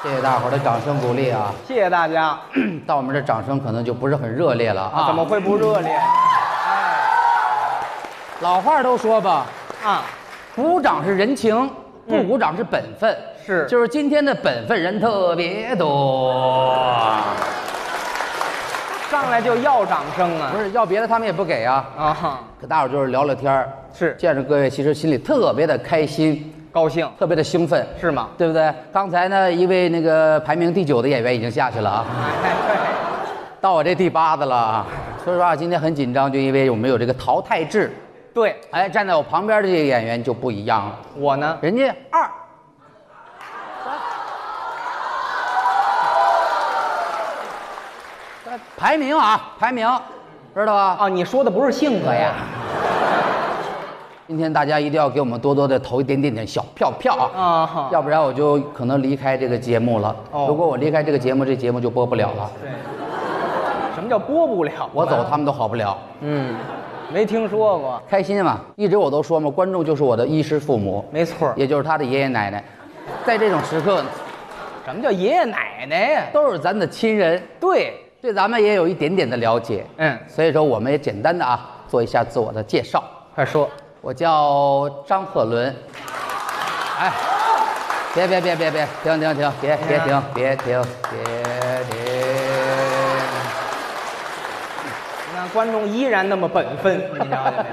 谢谢大伙儿的掌声鼓励啊！谢谢大家。到我们这掌声可能就不是很热烈了啊。怎么会不热烈？哎老话都说吧，啊，鼓掌是人情，不鼓掌是本分。是就是今天的本分人特别多，上来就要掌声啊不！是要别的他们也不给啊。啊哈，跟大伙儿就是聊聊天儿是见着各位，其实心里特别的开心，高兴特别的兴奋，是吗？对不对？刚才呢，一位那个排名第九的演员已经下去了啊，哎，到我这第八的了啊。说实话，今天很紧张，就因为我们有这个淘汰制。对，哎，站在我旁边的这个演员就不一样了，我呢，人家二。三排名啊，排名，知道吧？啊，你说的不是性格呀？今天大家一定要给我们多多的投一点点点小票票啊，啊，要不然我就可能离开这个节目了。哦如果我离开这个节目，这节目就播不了了。对。什么叫播不了？我走，他们都好不了。嗯，没听说过。开心嘛，一直我都说嘛，观众就是我的衣食父母，没错。也就是他的爷爷奶奶，在这种时刻什么叫爷爷奶奶呀？都是咱的亲人，对，对咱们也有一点点的了解。嗯，所以说我们也简单的啊做一下自我的介绍。快说。我叫张鹤伦。哎，别别别别别，停停停，别别停，别停别停。你看观众依然那么本分，你知道没有？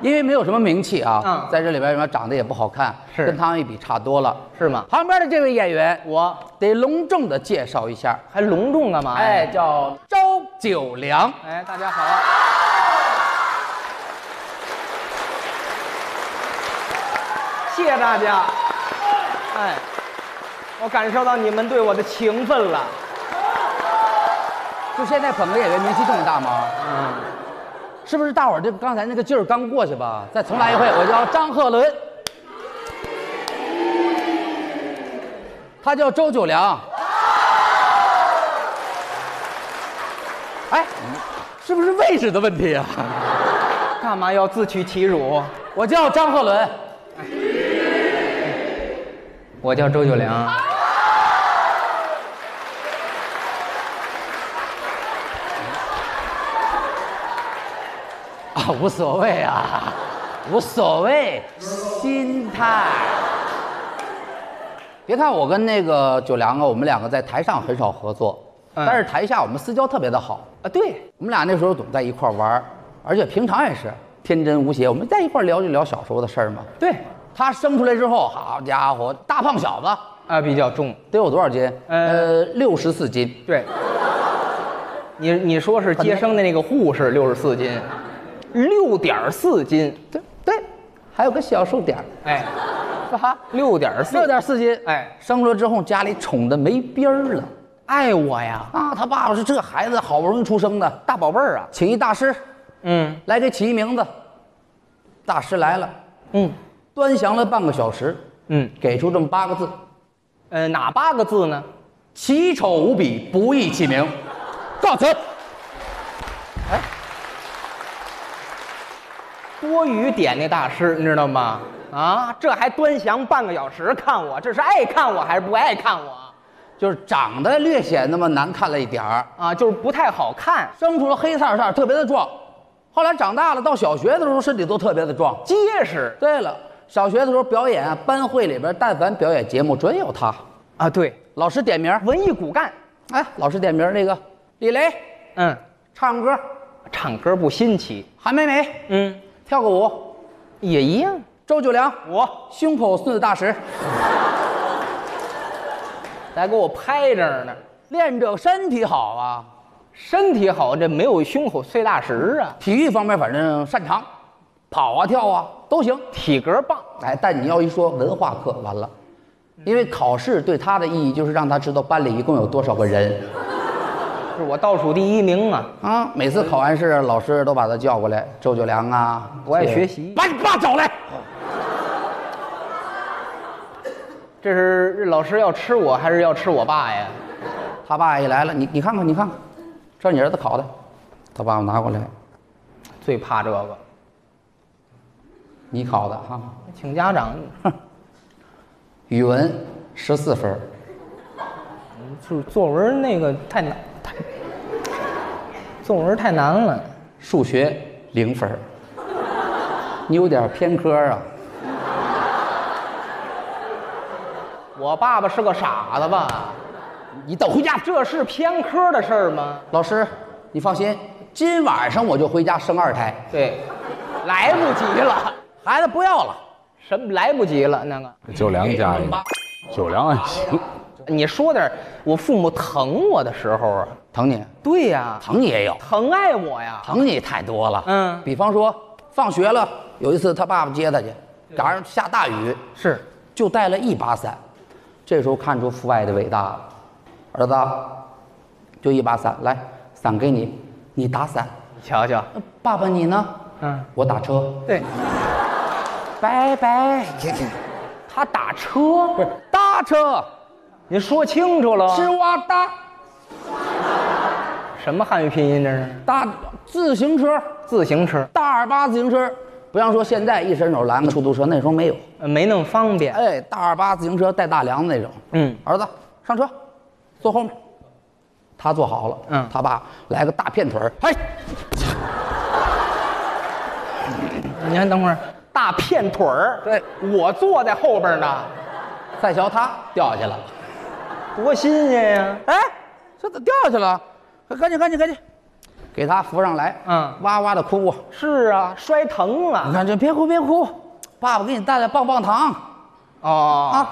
因为没有什么名气啊，嗯在这里边什么长得也不好看，是跟他们一比差多了。是吗？旁边的这位演员，我得隆重的介绍一下，还隆重干嘛呀？哎，叫周九良。哎，大家好。谢谢大家。哎，我感受到你们对我的情分了。就现在捧个演员名气这么大吗？嗯，是不是大伙儿这刚才那个劲儿刚过去吧？再重来一回，我叫张鹤伦，他叫周九良。哎，是不是位置的问题啊？干嘛要自取其辱？我叫张鹤伦，我叫周九良。啊，无所谓啊，无所谓，心态。别看我跟那个九良啊，我们两个在台上很少合作，嗯但是台下我们私交特别的好。啊，对，我们俩那时候总在一块玩儿，而且平常也是天真无邪。我们在一块聊就聊小时候的事儿嘛。对，他生出来之后，好家伙，大胖小子，啊，比较重。得有多少斤？呃呃，六十四斤。对，你你说是接生的那个护士六十四斤，六点四斤，对对，还有个小数点儿，哎，是哈？六点四，六点四斤。哎，生出来之后，家里宠的没边儿了爱我呀，啊！他爸爸说这孩子好不容易出生的，大宝贝儿啊，请一大师嗯来给起一名字。大师来了，嗯端详了半个小时，嗯，给出这么八个字：呃，哪八个字呢？奇丑无比，不易起名。告辞。哎多余点那大师，你知道吗？啊，这还端详半个小时看我，这是爱看我还是不爱看我？就是长得略显那么难看了一点儿，啊，就是不太好看，生出了黑色色，特别的壮。后来长大了，到小学的时候身体都特别的壮。结实对了，小学的时候表演啊，班会里边但凡表演节目，准有他。啊，对，老师点名儿，文艺骨干，哎，老师点名儿那个李雷。嗯，唱歌，唱歌不新奇，韩梅梅。嗯，跳个舞，也一样。周九良。我。胸口碎大石，还给我拍着呢，练这身体好啊，身体好，这没有胸口碎大石啊，体育方面反正擅长，跑啊跳啊都行。体格棒。哎，但你要一说文化课，完了，因为考试对他的意义就是让他知道班里一共有多少个人是我倒数第一名啊！啊。每次考完试，老师都把他叫过来，周九良啊，不爱学习把你爸找来。这是老师要吃我还是要吃我爸呀？他爸一来了，你你看看，你看看，这是你儿子考的，他爸爸拿过来，最怕这个，你考的哈，请家长。语文十四分儿，就是作文那个太难，太作文太难了。数学零分儿你有点偏科啊。我爸爸是个傻子吧？你等回家。这是偏科的事儿吗？老师，你放心，今晚上我就回家生二胎，对，来不及了，孩子不要了。什么来不及了？那个，九良家里，九良还行，你说点我父母疼我的时候啊？疼你，对呀，疼你也有，疼爱我呀。疼你太多了。嗯比方说放学了，有一次他爸爸接他去，赶上下大雨，是，就带了一把伞。这时候看出父爱的伟大了，儿子，就一把伞，来，伞给你，你打伞。你瞧瞧，呃爸爸你呢？嗯，我打车。对，拜拜。他打车，不是搭车，你说清楚了。是我搭什么汉语拼音这是？搭自行车，自行车，大二八自行车。不像说现在一伸手拦个出租车，那时候没有。呃没那么方便。哎，大二八自行车带大梁的那种。嗯，儿子上车，坐后面。他坐好了，嗯他爸来个大片腿儿，嘿，你看，等会儿大片腿儿，对，我坐在后边呢，再瞧他掉下去了，多新鲜呀！哎，这咋掉下去了？赶紧赶紧赶紧，给他扶上来，嗯。哇哇的哭。是啊，摔疼了。你。看这别哭别哭，爸爸给你带来棒棒糖。哦，啊，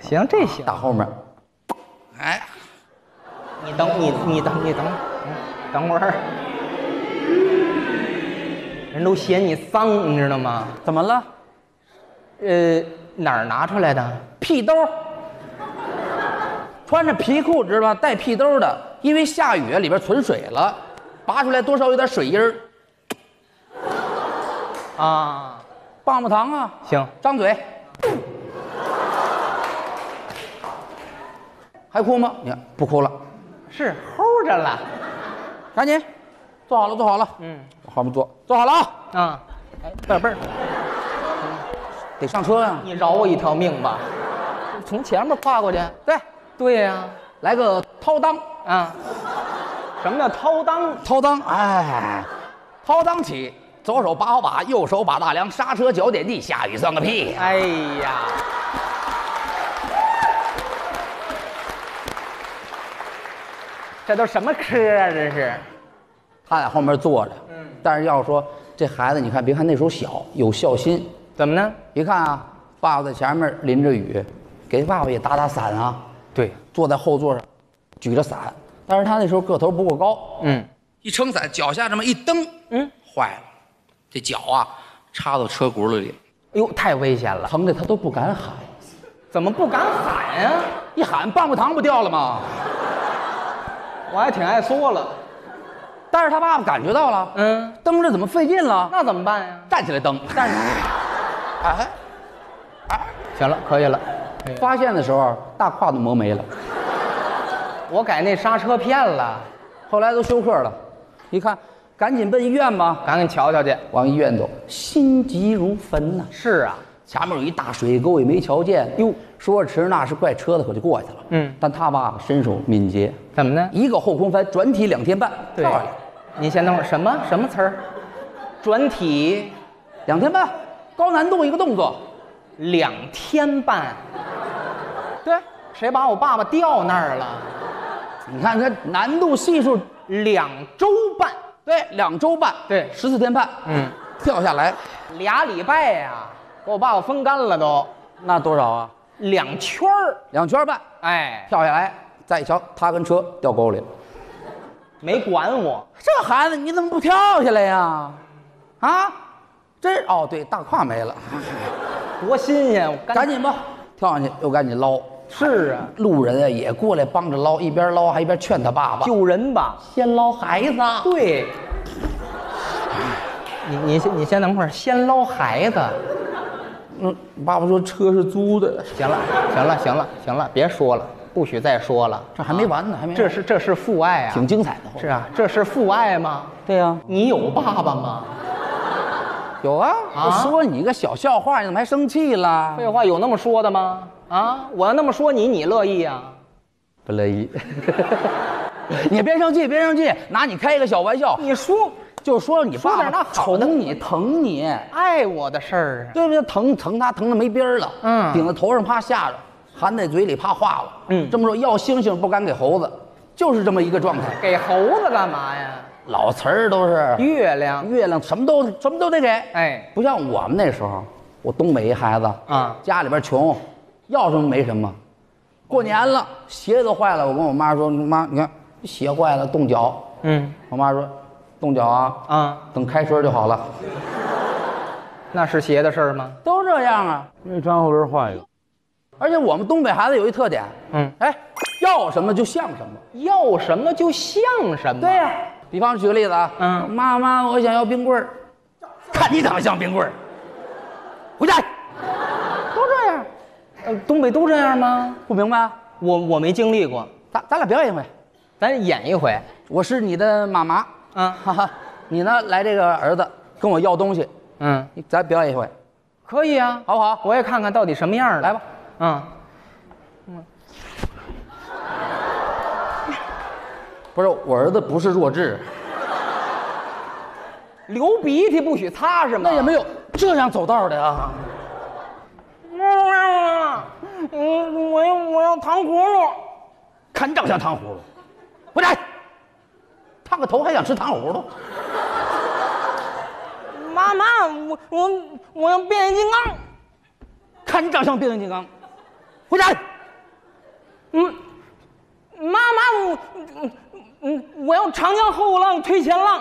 行，这行。打后面，哎，你等你你等你等，嗯等会儿，人都嫌你脏，你知道吗？怎么了？呃，哪儿拿出来的？屁兜，穿着皮裤知道吧？带屁兜的，因为下雨里边存水了，拔出来多少有点水印儿。啊，棒棒糖啊，行，张嘴，还哭吗？你看不哭了，是齁着了。赶紧，坐好了，坐好了，嗯。往后面坐，坐好了啊，啊，哎，贝儿贝儿，得上车呀、你饶我一条命吧，从前面跨过去。对，对呀、来个掏裆，啊，什么叫掏裆？掏裆，哎，掏裆起，左手把好把，右手把大梁，刹车脚点地，下雨算个屁。哎呀，这都什么科啊？这是。他在后面坐着，嗯但是要说这孩子，你看，别看那时候小，有孝心。怎么呢？一看啊，爸爸在前面淋着雨，给爸爸也打打伞啊，对，坐在后座上，举着伞。但是他那时候个头不够高，嗯一撑伞，脚下这么一蹬，嗯，坏了，这脚啊插到车轱辘里，哎呦，太危险了！疼的他都不敢喊，怎么不敢喊呀、一喊棒棒糖不掉了吗？我还挺爱说了。但是他爸爸感觉到了，嗯，蹬着怎么费劲了？那怎么办呀？站起来蹬，站起来，哎，哎。行了，可以了。以了。发现的时候大胯都磨没了，我改那刹车片了，后来都休克了，一看赶紧奔医院吧，赶紧瞧瞧去。往医院走，心急如焚呐、是啊，前面有一大水沟也没瞧见，哟。说着迟那是怪车子可就过去了。嗯。但他爸爸身手敏捷，怎么呢？一个后空翻转体两天半，对。漂亮，您先等会儿，什么什么词儿？转体两天半，高难度一个动作。两天半，对，谁把我爸爸吊那儿了？你看这难度系数，两周半，对，两周半，对十四天半，嗯，跳下来俩礼拜呀、给我爸爸风干了都，那多少啊？两圈儿，两圈半，哎，跳下来，再一瞧，他跟车掉沟里了。没管我，这孩子你怎么不跳下来呀？啊，这哦对，大胯没了，多新鲜！我赶赶紧吧，跳上去又赶紧捞。是啊，路人啊也过来帮着捞，一边捞还一边劝他爸爸救人吧。先捞孩子。对，你你先你先等会儿，先捞孩子。嗯，爸爸说车是租的，行了，行了，行了，行了，别说了，不许再说了。这还没完呢，还没这是这是父爱啊！挺精彩的。是啊，这是父爱吗？对呀、你有爸爸吗？有啊。啊我说你个小笑话，你怎么还生气了？废话，有那么说的吗？啊，我要那么说你，你乐意啊？不乐意。你别生气，别生气，拿你开一个小玩笑，你说就说你说爸爸宠你疼你，爱我的事儿啊，对不对？疼疼他疼的没边儿了，嗯顶在头上怕吓着，含在嘴里怕化了，嗯这么说要星星不敢给猴子，就是这么一个状态。给猴子干嘛呀？老词儿都是月亮，月亮，什么都什么都得给，哎，不像我们那时候，我东北一孩子啊家里边穷，要什么没什么。过年了，鞋子坏了，我跟我妈说：“妈，你看鞋坏了，冻脚。嗯”我妈说：“冻脚啊，啊，等开春就好了。那是鞋的事儿吗？”都这样啊。因为张后轮换一个，而且我们东北孩子有一特点，嗯，哎，要什么就像什么。要什么就像什么。对呀、比方举个例子啊，嗯。妈妈，我想要冰棍儿，看你长得像冰棍儿，回家，都这样，呃，东北都这样吗？不明白？我我没经历过，咱咱俩表演一回，咱演一回。我是你的妈妈，嗯。哈哈，你呢来这个儿子跟我要东西，嗯，你咱表演一回，可以啊，好不好？我也看看到底什么样的。来吧，嗯，不是我儿子不是弱智，流鼻涕不许擦是吗？那也没有这样走道的啊。嗯，我要我要糖葫芦。看你长像糖葫芦，回来，烫个头还想吃糖葫芦？妈妈，我我我要变形金刚。看你长像变形金刚，回家。嗯，妈妈，我嗯嗯，我要长江后浪推前浪，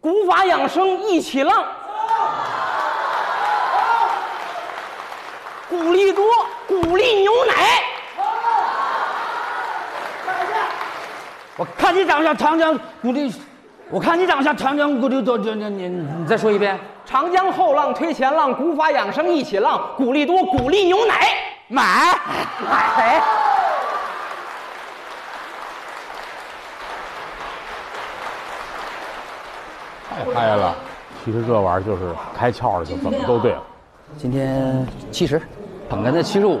古法养生一起浪。古力多，古力牛奶。我看你长像长江古力，我看你长像长江古力多，这这你你再说一遍，长江后浪推前浪，古法养生一起浪，古力多，古力牛奶。买买。太嗨了。其实这玩意儿就是开窍了，就怎么都对了。今天七十，捧哏的七十五。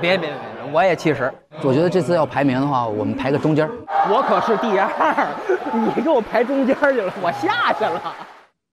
别别别，我也七十，我觉得这次要排名的话，我们排个中间我可是第二，你给我排中间去了，我下去了。